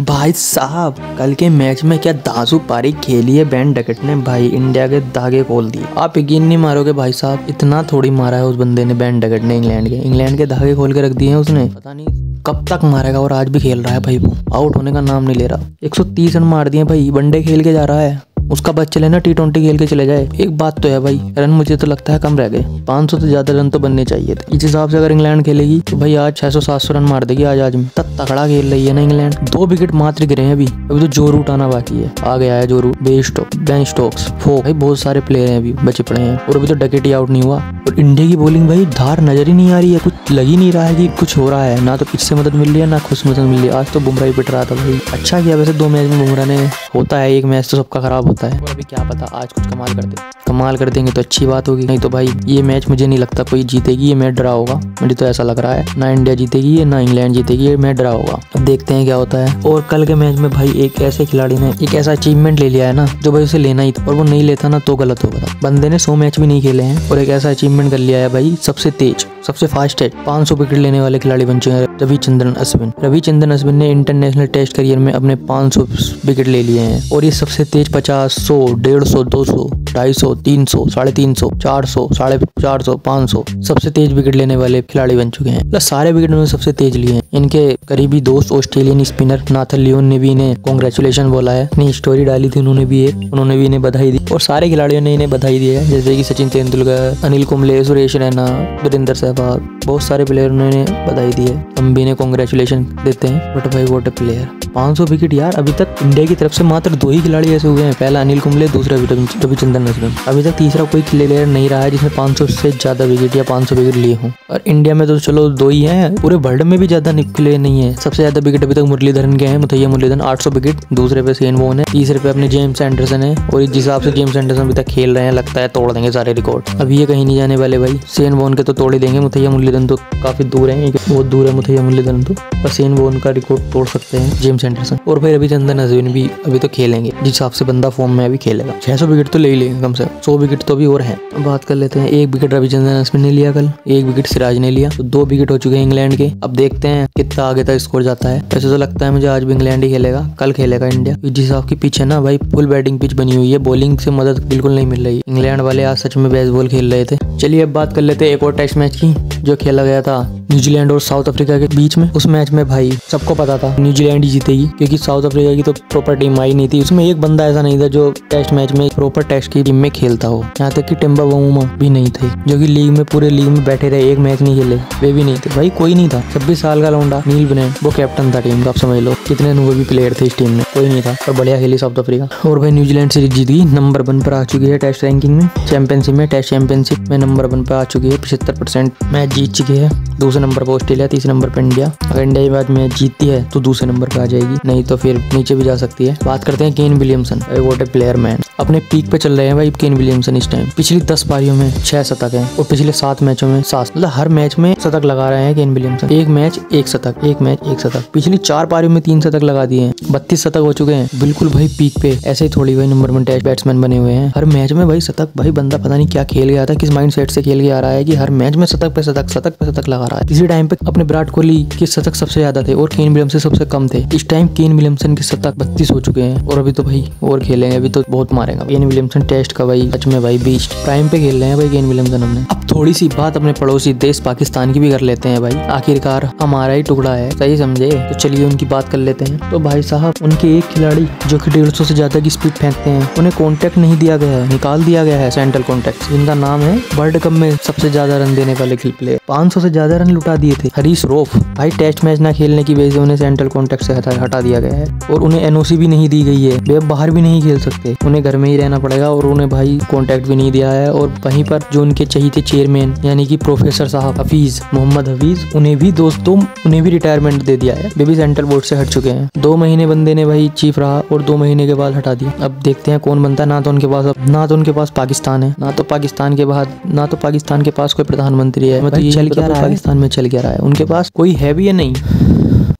भाई साहब, कल के मैच में क्या दासू पारी खेली है बैंड डकेट ने? भाई, इंडिया के धागे खोल दिए। आप यकीन नहीं मारोगे भाई साहब, इतना थोड़ी मारा है उस बंदे ने बैंड डकेट ने इंग्लैंड के। इंग्लैंड के धागे खोल के रख दिए हैं उसने। पता नहीं कब तक मारेगा और आज भी खेल रहा है भाई वो। आउट होने का नाम नहीं ले रहा। 130 रन मार दिए भाई वनडे खेल के जा रहा है। उसका बच चले ना टी ट्वेंटी खेल के चले जाए। एक बात तो है भाई, रन मुझे तो लगता है कम रह गए। 500 से ज़्यादा रन तो बनने चाहिए थे। इस हिसाब से अगर इंग्लैंड खेलेगी तो भाई आज 600 700 रन मार देगी आज आज में। तब तगड़ा खेल रही है ना इंग्लैंड। दो विकेट मात्र गिरे हैं अभी। अभी तो जोरू उठाना बाकी है। आ गया है जोरू। बे स्टोक बेन स्टोक्स फो भाई बहुत सारे प्लेयर हैं अभी, बचे पड़े हैं। और अभी तो डकेट आउट नहीं हुआ। और इंडिया की बॉलिंग भाई, धार नज़र ही नहीं आ रही है। कुछ लग ही नहीं रहा है कि कुछ हो रहा है। ना तो पिच से मदद मिल रही है, ना से मदद मिल रही है। आज तो बुमराह ही पिट रहा था भाई। अच्छा किया वैसे दो मैच में बुमराह ने। होता है, एक मैच तो सबका खराब होता है। और अभी क्या पता? आज कुछ कमाल कर दे। कमाल कर देंगे तो अच्छी बात होगी। नहीं तो भाई, ये मैच मुझे नहीं लगता कोई जीतेगी, ये मैच ड्रा होगा। मुझे तो ऐसा लग रहा है, ना इंडिया जीतेगी ना इंग्लैंड जीतेगी, ये मैच ड्रा होगा। अब देखते हैं क्या होता है। और कल के मैच में भाई एक ऐसे खिलाड़ी ने एक ऐसा अचीवमेंट ले लिया है ना, जो भाई उसे लेना ही था। और वो नहीं लेता ना तो गलत होगा बंदे ने सौ मैच भी नहीं खेले हैं, और एक ऐसा अचीवमेंट कर लिया है भाई, सबसे तेज। सबसे फास्ट है 500 विकेट लेने वाले खिलाड़ी बन चुके हैं रविचंद्रन अश्विन। रविचंद्रन अश्विन ने इंटरनेशनल टेस्ट करियर में अपने 500 विकेट ले लिए हैं और ये सबसे तेज 50 सौ, डेढ़ सौ, दो सौ, ढाई सौ, तीन सौ, साढ़े तीन सौ, चार सौ, साढ़े चार सौ, पाँच सौ सबसे तेज विकेट लेने वाले खिलाड़ी बन चुके हैं। प्लस सारे विकेट उन्होंने सबसे तेज लिए हैं। इनके करीबी दोस्त ऑस्ट्रेलियन स्पिनर नाथन लियोन ने भी इन्हें कॉन्ग्रेचुलेशन बोला है। अपनी स्टोरी डाली थी उन्होंने भी उन्होंने भी इन्हें बधाई दी। और सारे खिलाड़ियों ने इन्हें बधाई दी है, जैसे कि सचिन तेंदुलकर, अनिल कुंबले, सुरेश रैना, वीरेंद्र सहवाग बहुत सारे प्लेयर उन्होंने बधाई दी है। हम भी इन्हें कॉन्ग्रेचुलेशन देते हैं बट भाई वोट ए प्लेयर 500 विकेट यार, अभी तक इंडिया की तरफ़ से मात्र दो ही खिलाड़ी ऐसे हुए हैं। पहला अनिल कुंबले, दूसरा रविचंद्रन अश्विन अभी तक तीसरा कोई प्लेयर नहीं रहा है जिसने 500 से ज़्यादा विकेट या 500 विकेट लिए हों। और इंडिया में तो चलो दो ही हैं, पूरे वर्ल्ड में भी ज़्यादा प्लेयर नहीं है। सबसे ज़्यादा विकेट अभी तक मुरलीधरन के हैं, मुथैया मुरलीधरन 800 विकेट दूसरे पे सेन वोन है, तीसरे पे अपने जेम्स एंडरसन है, और जिस हिसाब से जेम्स एंडरसन अभी तक खेल रहे हैं, लगता है तोड़ देंगे सारे रिकॉर्ड अभी ये कहीं नहीं जाने वाले भाई। सेन वोन के तो तोड़ ही देंगे, मुथैया मुरलीधरन तो काफ़ी दूर है बहुत दूर है मुथैया मुरलीधरन तो सेन वोन का रिकॉर्ड तोड़ सकते हैं जेम्स एंडरसन और भाई रविचंद्रन अश्विन भी अभी तो खेलेंगे। जिस हिसाब से बंदा फॉर्म में अभी खेलेगा। छह सौ विकेट तो ले ही लेंगे कम से कम। सौ विकेट तो भी और है। बात कर लेते हैं, एक विकेट रविचंद्रन अश्विन ने लिया कल। एक विकेट सिराज ने लिया। तो दो विकेट हो चुके हैं इंग्लैंड के। अब देखते हैं कितना आगे तक स्कोर जाता है। वैसे तो लगता है मुझे आज भी इंग्लैंड ही खेलेगा। कल खेलेगा इंडिया। जिस हिसाब की पिच है ना भाई। फुल बैटिंग पिच बनी हुई है। बॉलिंग से मदद बिल्कुल नहीं मिल रही। इंग्लैंड वाले आज सच में बेसबॉल खेल रहे थे। चलिए अब बात कर लेते हैं एक और टेस्ट मैच की, जो खेला गया था। न्यूजीलैंड और साउथ अफ्रीका के बीच में। उस मैच में भाई, सबको पता था, न्यूजीलैंड ही जीतेगी, क्योंकि साउथ अफ्रीका की तो प्रॉपर टीम आई नहीं थी। उसमें एक बंदा ऐसा नहीं था जो टेस्ट मैच में प्रॉपर टेस्ट की टीम में खेलता हो। यहाँ तक कि टिम्बा वमुमा भी नहीं थे, जो कि लीग में, पूरे लीग में बैठे रहे, एक मैच नहीं खेले, वे भी नहीं थे। भाई, कोई नहीं था। छब्बीस साल का लौंडा, नील बने वो कैप्टन था टीम का, आप समझ लो। कितने अनुभवी प्लेयर थे इस टीम में, कोई नहीं था और बढ़िया खेली साउथ अफ्रीका। और भाई, न्यूजीलैंड सीरीज़ जीत गई नंबर वन पर आ चुकी है टेस्ट रैंकिंग में चैंपियनशिप में टेस्ट चैंपियनशिप में नंबर वन पर आ चुकी है, पचहत्तर परसेंट मैच जीत चुकी है। दूसरे नंबर पर ऑस्ट्रेलिया, तीसरे नंबर पर इंडिया। अगर इंडिया ये बात मैच जीतती है तो दूसरे नंबर पर आ जाएगी। नहीं तो फिर नीचे भी जा सकती है। बात करते हैं Kane Williamson. What a player man अपने पीक पे चल रहे हैं भाई केन विलियमसन इस टाइम पिछली दस पारियों में छह शतक है और पिछले सात मैचों में सात मतलब हर मैच में शतक लगा रहे हैं केन विलियमसन। एक मैच, एक शतक, एक मैच, एक शतक। पिछली चार पारियों में तीन शतक लगा दिए हैं। बत्तीस शतक हो चुके हैं। बिल्कुल भाई पीक पे। ऐसे ही थोड़ी भाई नंबर वन टेस्ट बैट्समैन बने हुए हैं। हर मैच में भाई शतक, भाई बंदा पता नहीं क्या खेल गया था, किस माइंड सेट से खेल के आ रहा है कि हर मैच में शतक पे शतक शतक पे शतक लगा रहा है। इसी टाइम पे अपने विराट कोहली के शतक सबसे ज़्यादा थे और केन विलियमसन सबसे कम थे। इस टाइम केन विलियमसन के शतक बत्तीस हो चुके हैं और अभी तो भाई और खेलेंगे अभी तो बहुत मारेगा। केन विलियमसन टेस्ट का भाई, सच में भाई बीस्ट प्राइम पे खेल रहे हैं भाई केन विलियमसन हमने अब थोड़ी सी बात अपने पड़ोसी देश पाकिस्तान की भी कर लेते हैं भाई। आखिरकार हमारा ही टुकड़ा है, सही समझे? तो चलिए उनकी बात कर लेते हैं। तो भाई साहब, उनके एक खिलाड़ी जो कि डेढ़ सौ से ज़्यादा की स्पीड फेंकते हैं, उन्हें कॉन्टेक्ट नहीं दिया गया है, निकाल दिया गया है सेंट्रल कॉन्टेक्ट जिनका नाम है वर्ल्ड कप में सबसे ज़्यादा रन देने वाले खिल प्लेयर पाँच से ज़्यादा रन लुटा दिए थे। हरीश रोफ भाई टेस्ट मैच ना खेलने की वजह से उन्हें सेंट्रल कॉन्टेक्ट से हटा, हटा दिया गया है और उन्हें एनओसी भी नहीं दी गई है। वे अब बाहर भी नहीं खेल सकते। उन्हें घर में ही रहना पड़ेगा और उन्हें भाई कॉन्टेक्ट भी नहीं दिया है और वहीं पर जो उनके चाहिए चेयरमैन यानी कि प्रोफेसर साहब हफीज मोहम्मद हफीज उन्हें भी दोस्तों उन्हें भी रिटायरमेंट दे दिया है। वे भी सेंट्रल बोर्ड से हट चुके हैं। दो महीने बंदे ने भाई चीफ रहा और दो महीने के बाद हटा दिया। अब देखते हैं कौन बनता। है ना तो उनके पास अब ना तो उनके पास पाकिस्तान है। ना तो पाकिस्तान के बाद ना तो पाकिस्तान के पास कोई प्रधानमंत्री है। मतलब ये चल क्या रहा है? पाकिस्तान में चल क्या रहा है। उनके पास कोई है भी या नहीं?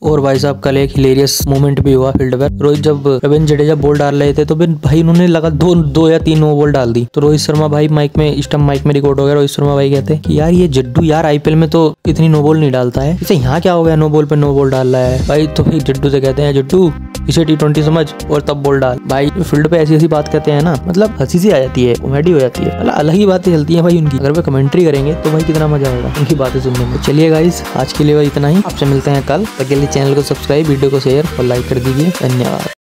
और भाई साहब, कल एक हिलेरियस मोमेंट भी हुआ फ़ील्ड पर रोहित जब रविंद्र जडेजा बॉल डाल रहे थे तो फिर भाई उन्होंने लगा दो दो या तीन नो बॉल डाल दी। तो रोहित शर्मा भाई माइक में स्टम माइक में रिकॉर्ड हो गया। रोहित शर्मा भाई कहते हैं कि यार, ये जड्डू यार आईपीएल में तो इतनी नो बॉल नहीं डालता है। इसे यहाँ क्या हो गया? नो बॉल पे नो बॉल डाल रहा है। भाई तो फिर जड्डू से कहते हैं, जड्डू इसे टी ट्वेंटी समझ और तब बोल डाल। भाई फ़ील्ड पे ऐसी ऐसी बात कहते हैं ना मतलब हँसी सी आ जाती है कॉमेडी हो जाती है। मतलब अलग ही बातें चलती है भाई उनकी। अगर वे कमेंट्री करेंगे तो भाई कितना मज़ा आएगा उनकी बातें सुनने में। चलिए गाइस आज के लिए इतना ही। आपसे मिलते हैं कल। अकेले चैनल को सब्सक्राइब वीडियो को शेयर और लाइक कर दीजिए। धन्यवाद।